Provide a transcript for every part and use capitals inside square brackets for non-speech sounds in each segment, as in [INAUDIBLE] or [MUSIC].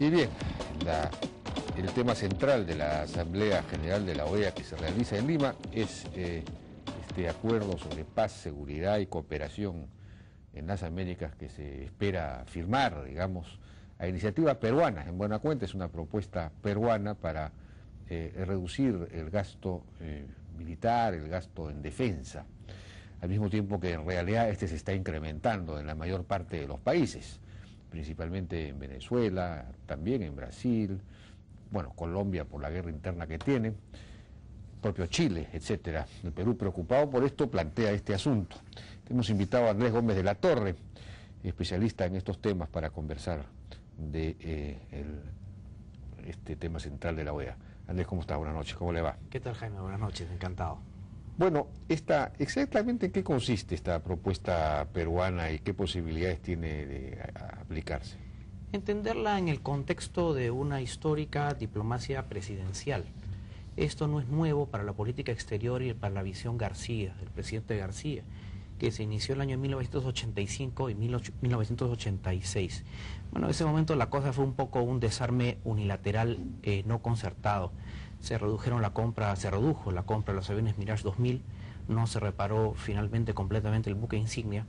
Y bien, el tema central de la Asamblea General de la OEA que se realiza en Lima es eh, este acuerdo sobre paz, seguridad y cooperación en las Américas que se espera firmar, digamos, a iniciativa peruana. En buena cuenta es una propuesta peruana para eh, reducir el gasto eh, militar, el gasto en defensa, al mismo tiempo que en realidad este se está incrementando en la mayor parte de los países principalmente en Venezuela, también en Brasil, bueno, Colombia por la guerra interna que tiene, propio Chile, etcétera. El Perú preocupado por esto plantea este asunto. Hemos invitado a Andrés Gómez de la Torre, especialista en estos temas, para conversar de eh, este tema central de la OEA. Andrés, ¿cómo está? Buenas noches, ¿cómo le va? ¿Qué tal, Jaime? Buenas noches, encantado. Bueno, esta, exactamente en qué consiste esta propuesta peruana y qué posibilidades tiene de aplicarse. Entenderla en el contexto de una histórica diplomacia presidencial. Esto no es nuevo para la política exterior y para la visión García, del presidente García, que se inició el año 1985 y 1986. Bueno, en ese momento la cosa fue un poco un desarme unilateral eh, no concertado se redujeron la compra, se redujo la compra de los aviones Mirage 2000, no se reparó finalmente completamente el buque insignia.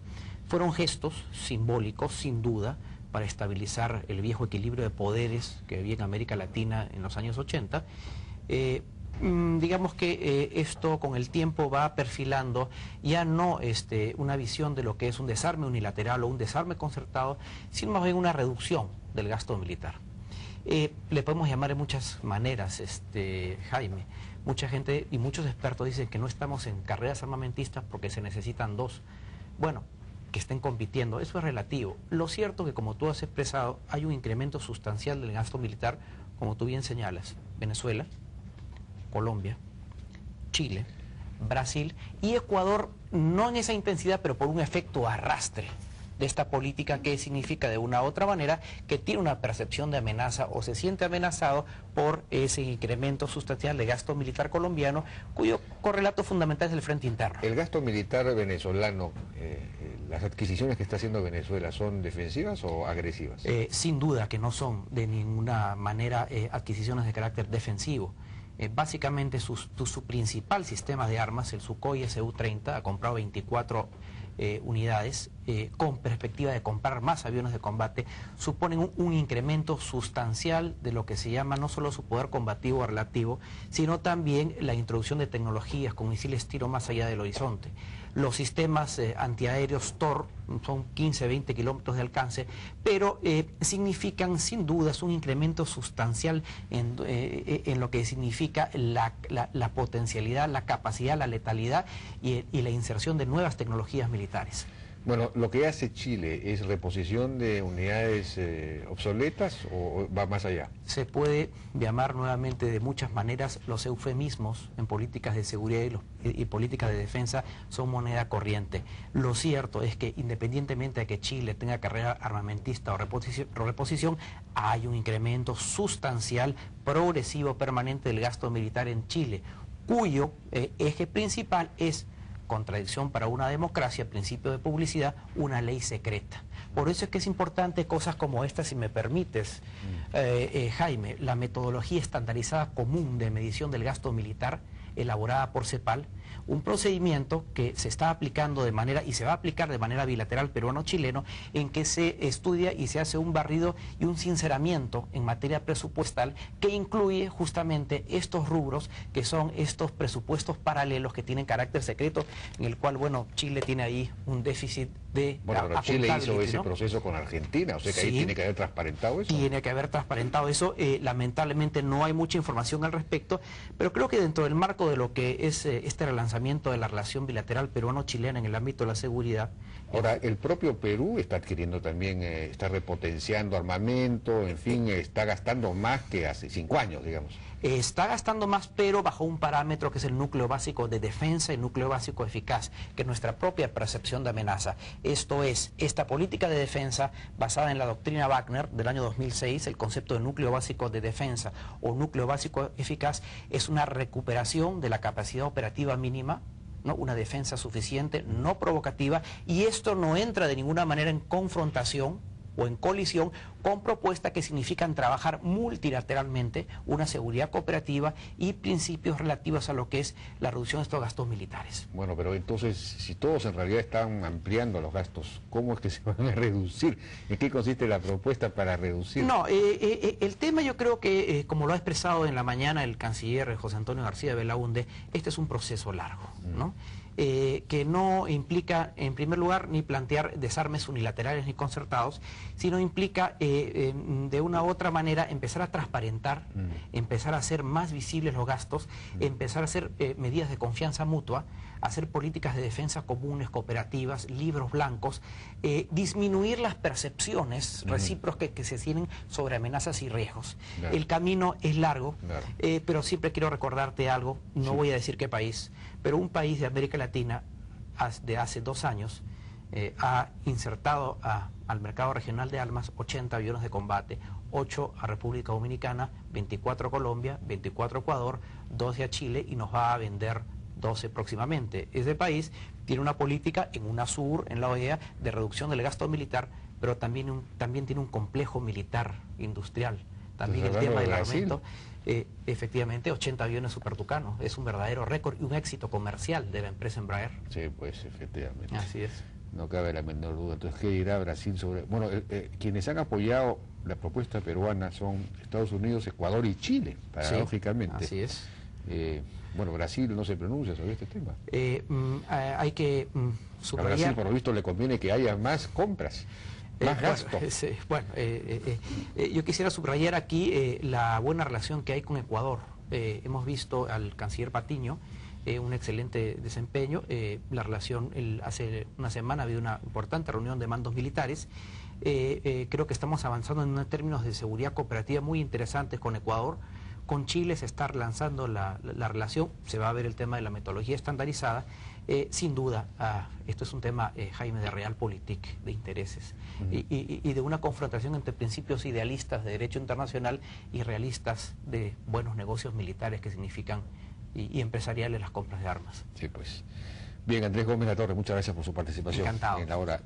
Fueron gestos simbólicos, sin duda, para estabilizar el viejo equilibrio de poderes que había en América Latina en los años 80. Eh, mm, digamos que eh, esto con el tiempo va perfilando ya no este, una visión de lo que es un desarme unilateral o un desarme concertado, sino más bien una reducción del gasto militar. Eh, le podemos llamar de muchas maneras, este, Jaime. Mucha gente y muchos expertos dicen que no estamos en carreras armamentistas porque se necesitan dos. Bueno, que estén compitiendo, eso es relativo. Lo cierto que, como tú has expresado, hay un incremento sustancial del gasto militar, como tú bien señalas, Venezuela, Colombia, Chile, Brasil y Ecuador, no en esa intensidad, pero por un efecto arrastre de esta política que significa de una u otra manera que tiene una percepción de amenaza o se siente amenazado por ese incremento sustancial de gasto militar colombiano cuyo correlato fundamental es el frente interno. El gasto militar venezolano, eh, eh, las adquisiciones que está haciendo Venezuela, ¿son defensivas o agresivas? Eh, sin duda que no son de ninguna manera adquisiciones de carácter defensivo. básicamente su, su, principal sistema de armas, el Sukhoi Su-30, ha comprado 24 eh, unidades eh, con perspectiva de comprar más aviones de combate suponen un, incremento sustancial de lo que se llama no solo su poder combativo relativo, sino también la introducción de tecnologías con misiles tiro más allá del horizonte. Los sistemas eh, antiaéreos TOR son 15, 20 kilómetros de alcance, pero eh, significan sin dudas un incremento sustancial en, eh, lo que significa la, potencialidad, la capacidad, la letalidad y la inserción de nuevas tecnologías militares. Bueno, lo que hace Chile es reposición de unidades eh, obsoletas o va más allá. Se puede llamar nuevamente de muchas maneras los eufemismos en políticas de seguridad y, políticas de defensa son moneda corriente. Lo cierto es que independientemente de que Chile tenga carrera armamentista o reposición, hay un incremento sustancial, progresivo, permanente del gasto militar en Chile, cuyo eh, eje principal es contradicción para una democracia, principio de publicidad, una ley secreta. Por eso es que es importante cosas como esta, si me permites, mm. eh, eh, Jaime, la metodología estandarizada común de medición del gasto militar elaborada por CEPAL, un procedimiento que se está aplicando de manera, y se va a aplicar de manera bilateral peruano-chileno, en que se estudia y se hace un barrido y un sinceramiento en materia presupuestal que incluye justamente estos rubros, que son estos presupuestos paralelos que tienen carácter secreto, en el cual, bueno, Chile tiene ahí un déficit de... Bueno, pero Chile hizo ese proceso con Argentina, o sea que ahí tiene que haber transparentado eso. Tiene que haber transparentado eso, eh, lamentablemente no hay mucha información al respecto, pero creo que dentro del marco de lo que es eh, este relanzamiento de la relación bilateral peruano-chilena en el ámbito de la seguridad. Ahora, el propio Perú está adquiriendo también, eh, está repotenciando armamento, en fin, está gastando más que hace cinco años, digamos. Está gastando más, pero bajo un parámetro que es el núcleo básico de defensa y núcleo básico eficaz, que es nuestra propia percepción de amenaza. Esto es, esta política de defensa basada en la doctrina Wagner del año 2006, el concepto de núcleo básico de defensa o núcleo básico eficaz, es una recuperación de la capacidad operativa mínima ¿no? una defensa suficiente, no provocativa, y esto no entra de ninguna manera en confrontación o en colisión con propuestas que significan trabajar multilateralmente una seguridad cooperativa y principios relativos a lo que es la reducción de estos gastos militares. Bueno, pero entonces, si todos en realidad están ampliando los gastos, ¿cómo es que se [LAUGHS] van a reducir? ¿En qué consiste la propuesta para reducir? No, eh, eh, eh, el tema yo creo que, como lo ha expresado en la mañana el canciller José Antonio García de Belaunde, este es un proceso largo, ¿no? Eh, que no implica, en primer lugar, ni plantear desarmes unilaterales ni concertados, sino implica eh, de una u otra manera empezar a transparentar, mm. empezar a hacer más visibles los gastos, mm. empezar a hacer eh, medidas de confianza mutua, hacer políticas de defensa comunes, cooperativas, libros blancos, disminuir las percepciones mm. recíprocas que, se tienen sobre amenazas y riesgos. El camino es largo, pero siempre quiero recordarte algo, no voy a decir qué país, pero un país de América Latina de hace dos años eh, ha insertado al mercado regional de armas 80 aviones de combate, 8 a República Dominicana, 24 a Colombia, 24 a Ecuador, 12 a Chile y nos va a vender 12 próximamente. Ese país tiene una política en UNASUR, en la OEA, de reducción del gasto militar, pero también, también tiene un complejo militar industrial. También el tema del armamento. Eh, efectivamente 80 aviones supertucanos. Es un verdadero récord y un éxito comercial de la empresa Embraer. Sí, pues efectivamente. Así es. No cabe la menor duda. Entonces, ¿qué dirá Brasil sobre...? Bueno, eh, eh, quienes han apoyado la propuesta peruana son Estados Unidos, Ecuador y Chile, paradójicamente. así es. bueno, Brasil no se pronuncia sobre este tema. Mm, hay que mm, subrayar... A Brasil, por lo visto, le conviene que haya más compras. Más Bueno, [LAUGHS] yo quisiera subrayar aquí la buena relación que hay con Ecuador. Eh, hemos visto al canciller Patiño eh, un excelente desempeño. Eh, la relación, hace una semana ha habido una importante reunión de mandos militares. creo que estamos avanzando en términos de seguridad cooperativa muy interesantes con Ecuador. Con Chile se está lanzando la, relación, se va a ver el tema de la metodología estandarizada. Eh, sin duda, ah, esto es un tema, eh, Jaime, de realpolitik, de intereses, y, de una confrontación entre principios idealistas de derecho internacional y realistas de buenos negocios militares que significan y, empresariales las compras de armas. Sí, pues. Bien, Andrés Gómez La Torre, muchas gracias por su participación Encantado. en la hora.